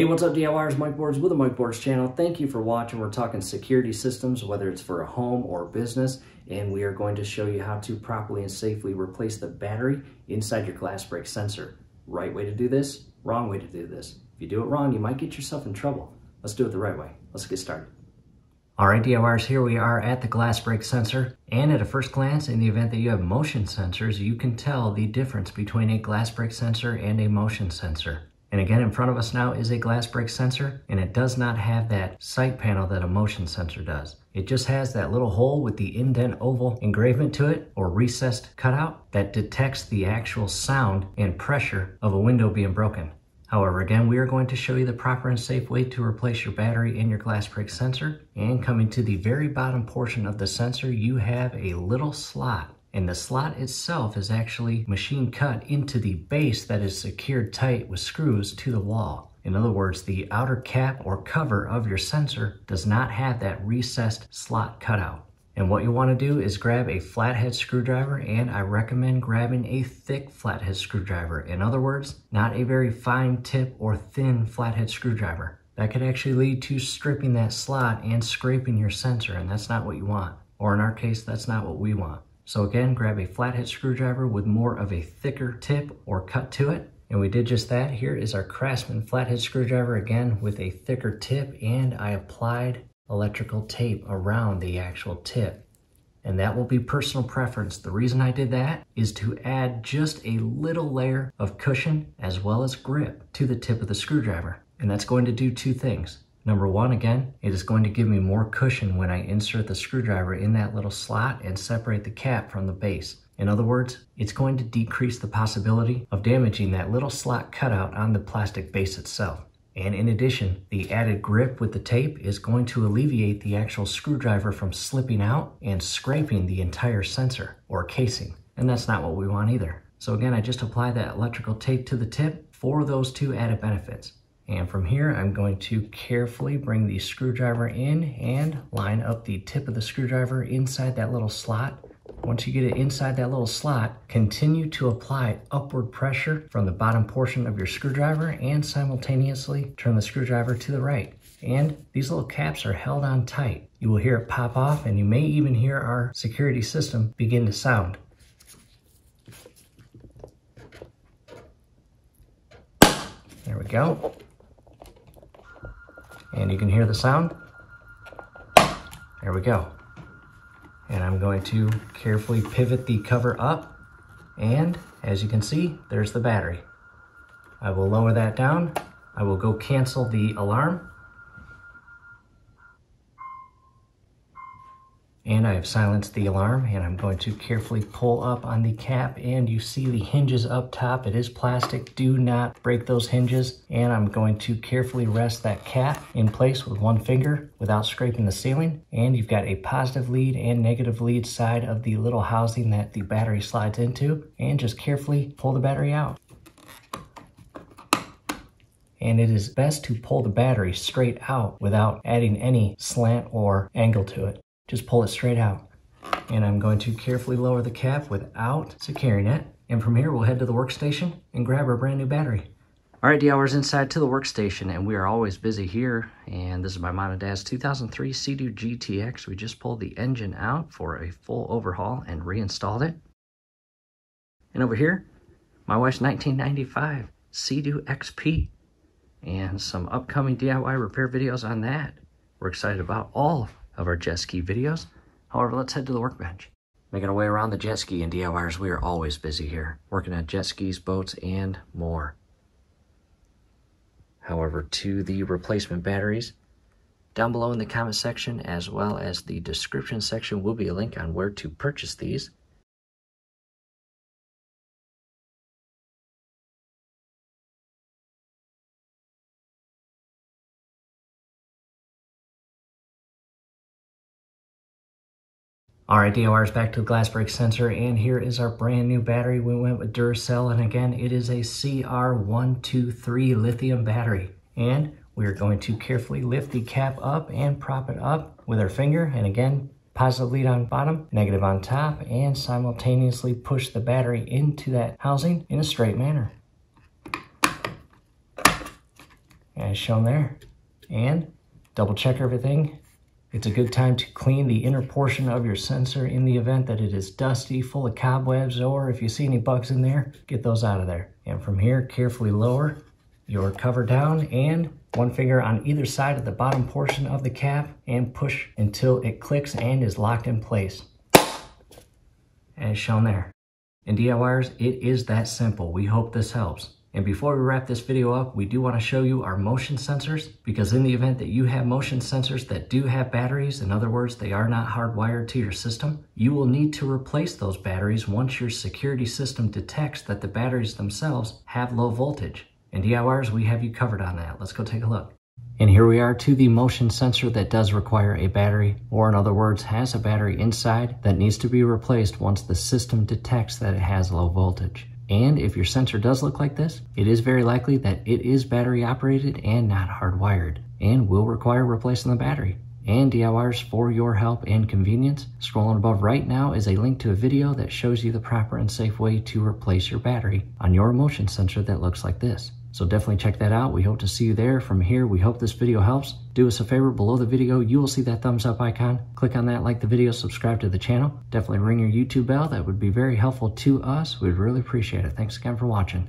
Hey, what's up DIYers? Mike Borders with the Mike Borders channel. Thank you for watching. We're talking security systems, whether it's for a home or business, and we are going to show you how to properly and safely replace the battery inside your glass break sensor. Right way to do this, wrong way to do this. If you do it wrong, you might get yourself in trouble. Let's do it the right way. Let's get started. All right, DIYers, here we are at the glass break sensor. And at a first glance, in the event that you have motion sensors, you can tell the difference between a glass break sensor and a motion sensor. And again, in front of us now is a glass break sensor, and it does not have that sight panel that a motion sensor does. It just has that little hole with the indent oval engravement to it, or recessed cutout, that detects the actual sound and pressure of a window being broken. However, again, we are going to show you the proper and safe way to replace your battery in your glass break sensor. And coming to the very bottom portion of the sensor, you have a little slot and the slot itself is actually machine cut into the base that is secured tight with screws to the wall. In other words, the outer cap or cover of your sensor does not have that recessed slot cutout. And what you want to do is grab a flathead screwdriver and I recommend grabbing a thick flathead screwdriver. In other words, not a very fine tip or thin flathead screwdriver. That could actually lead to stripping that slot and scraping your sensor and that's not what you want. Or in our case, that's not what we want. So again, grab a flathead screwdriver with more of a thicker tip or cut to it. And we did just that. Here is our Craftsman flathead screwdriver again with a thicker tip and I applied electrical tape around the actual tip. And that will be personal preference. The reason I did that is to add just a little layer of cushion as well as grip to the tip of the screwdriver. And that's going to do two things. Number one, again, it is going to give me more cushion when I insert the screwdriver in that little slot and separate the cap from the base. In other words, it's going to decrease the possibility of damaging that little slot cutout on the plastic base itself. And in addition, the added grip with the tape is going to alleviate the actual screwdriver from slipping out and scraping the entire sensor or casing. And that's not what we want either. So again, I just apply that electrical tape to the tip for those two added benefits. And from here, I'm going to carefully bring the screwdriver in and line up the tip of the screwdriver inside that little slot. Once you get it inside that little slot, continue to apply upward pressure from the bottom portion of your screwdriver and simultaneously turn the screwdriver to the right. And these little caps are held on tight. You will hear it pop off and you may even hear our security system begin to sound. There we go and you can hear the sound. There we go. And I'm going to carefully pivot the cover up and as you can see, there's the battery. I will lower that down. I will go cancel the alarm And I have silenced the alarm and I'm going to carefully pull up on the cap and you see the hinges up top. It is plastic. Do not break those hinges. And I'm going to carefully rest that cap in place with one finger without scraping the ceiling. And you've got a positive lead and negative lead side of the little housing that the battery slides into. And just carefully pull the battery out and it is best to pull the battery straight out without adding any slant or angle to it. Just pull it straight out. And I'm going to carefully lower the cap without securing it. And from here, we'll head to the workstation and grab our brand new battery. All right, DIYers inside to the workstation, and we are always busy here. And this is my mom and dad's 2003 Sea-Doo GTX. We just pulled the engine out for a full overhaul and reinstalled it. And over here, my wife's 1995 Sea-Doo XP and some upcoming DIY repair videos on that. We're excited about all of our jet ski videos. However, let's head to the workbench. Making our way around the jet ski and DIYers, we are always busy here, working on jet skis, boats, and more. However, to the replacement batteries, down below in the comment section, as well as the description section, will be a link on where to purchase these. All right, DIYers, back to the glass break sensor, and here is our brand new battery. We went with Duracell, and again, it is a CR123 lithium battery. And we are going to carefully lift the cap up and prop it up with our finger, and again, positive lead on bottom, negative on top, and simultaneously push the battery into that housing in a straight manner. as shown there. And double check everything. It's a good time to clean the inner portion of your sensor in the event that it is dusty, full of cobwebs, or if you see any bugs in there, get those out of there. And from here, carefully lower your cover down and one finger on either side of the bottom portion of the cap and push until it clicks and is locked in place as shown there. And DIYers, it is that simple. We hope this helps. And before we wrap this video up, we do want to show you our motion sensors because in the event that you have motion sensors that do have batteries, in other words, they are not hardwired to your system, you will need to replace those batteries once your security system detects that the batteries themselves have low voltage. And DIYers, we have you covered on that. Let's go take a look. And here we are to the motion sensor that does require a battery, or in other words, has a battery inside that needs to be replaced once the system detects that it has low voltage. And if your sensor does look like this, it is very likely that it is battery operated and not hardwired, and will require replacing the battery. And DIYers, for your help and convenience, scrolling above right now is a link to a video that shows you the proper and safe way to replace your battery on your motion sensor that looks like this. So definitely check that out. We hope to see you there. From here, we hope this video helps. Do us a favor, below the video, you will see that thumbs up icon. Click on that, like the video, subscribe to the channel. Definitely ring your YouTube bell. That would be very helpful to us. We'd really appreciate it. Thanks again for watching.